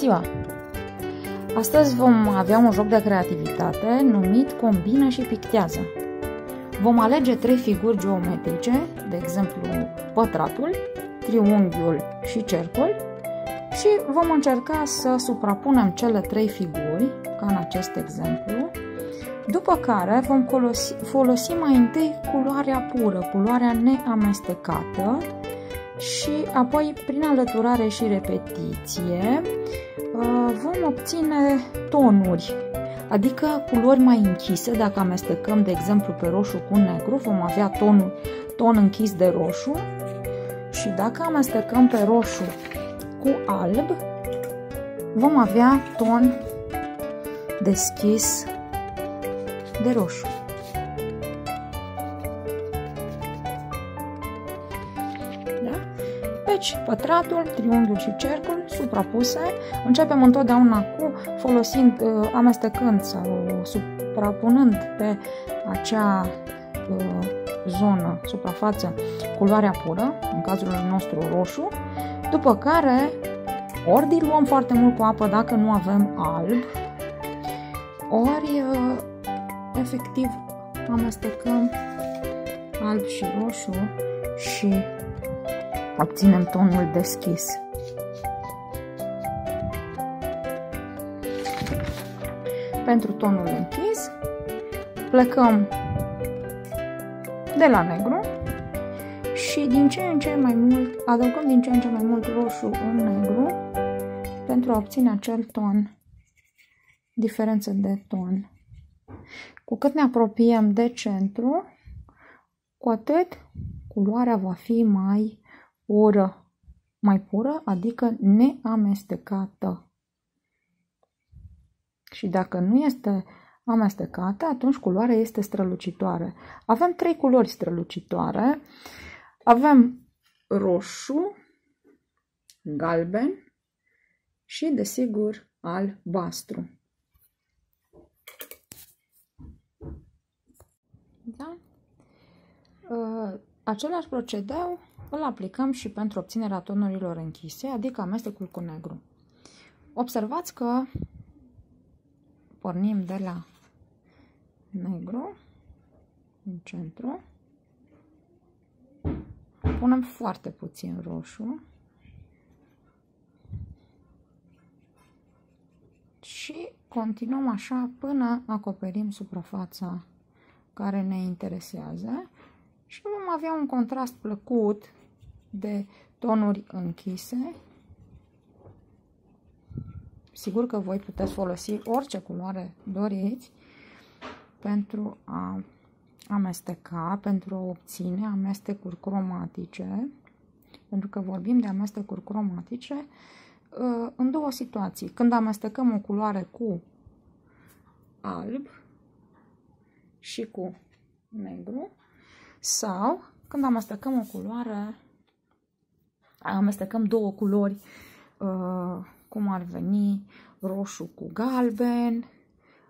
ziua! Astăzi vom avea un joc de creativitate numit Combină și pictează. Vom alege trei figuri geometrice, de exemplu pătratul, triunghiul și cercul și vom încerca să suprapunem cele trei figuri, ca în acest exemplu, după care vom folosi, folosi mai întâi culoarea pură, culoarea neamestecată, și apoi prin alăturare și repetiție uh, vom obține tonuri, adică culori mai închise. Dacă amestecăm, de exemplu, pe roșu cu negru, vom avea tonul, ton închis de roșu și dacă amestecăm pe roșu cu alb, vom avea ton deschis de roșu. Deci, pătratul, triunghiul și cercul suprapuse. Începem întotdeauna cu folosind, uh, amestecând sau suprapunând pe acea uh, zonă, suprafață, culoarea pură, în cazul nostru roșu, după care ori diluăm foarte mult cu apă dacă nu avem alb, ori uh, efectiv amestecăm alb și roșu și obținem tonul deschis. Pentru tonul închis, plecăm de la negru și din ce în ce mai mult, adăugăm din ce în ce mai mult roșu în negru pentru a obține acel ton, diferență de ton. Cu cât ne apropiem de centru, cu atât culoarea va fi mai pură, mai pură, adică neamestecată. Și dacă nu este amestecată, atunci culoarea este strălucitoare. Avem trei culori strălucitoare. Avem roșu, galben și, desigur, albastru. Da? Uh, același procedeu îl aplicăm și pentru obținerea tonurilor închise, adică amestecul cu negru. Observați că pornim de la negru în centru, punem foarte puțin roșu și continuăm așa până acoperim suprafața care ne interesează și vom avea un contrast plăcut de tonuri închise. Sigur că voi puteți folosi orice culoare doriți pentru a amesteca, pentru a obține amestecuri cromatice, pentru că vorbim de amestecuri cromatice uh, în două situații. Când amestecăm o culoare cu alb și cu negru sau când amestecăm o culoare amestecăm două culori, uh, cum ar veni roșu cu galben,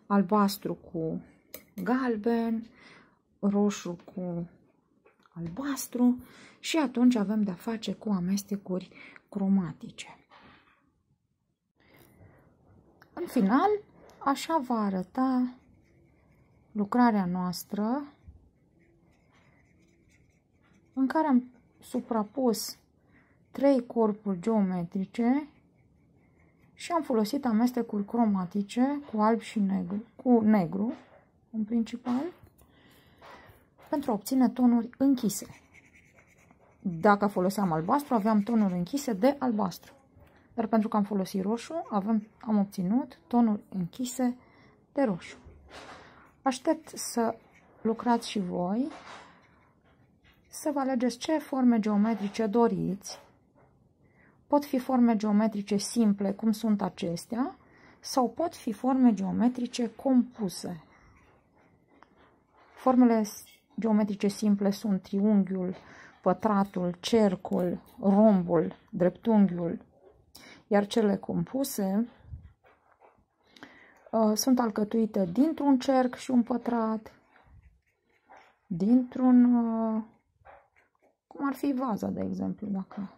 albastru cu galben, roșu cu albastru și atunci avem de-a face cu amestecuri cromatice. În final, așa va arăta lucrarea noastră în care am suprapus trei corpuri geometrice și am folosit amestecuri cromatice cu alb și negru, cu negru în principal, pentru a obține tonuri închise. Dacă foloseam albastru, aveam tonuri închise de albastru. Dar pentru că am folosit roșu, avem, am obținut tonuri închise de roșu. Aștept să lucrați și voi, să vă alegeți ce forme geometrice doriți Pot fi forme geometrice simple, cum sunt acestea, sau pot fi forme geometrice compuse. Formele geometrice simple sunt triunghiul, pătratul, cercul, rombul, dreptunghiul, iar cele compuse uh, sunt alcătuite dintr-un cerc și un pătrat, dintr-un, uh, cum ar fi vaza, de exemplu, dacă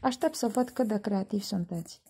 Aștept să văd cât de creativi sunteți.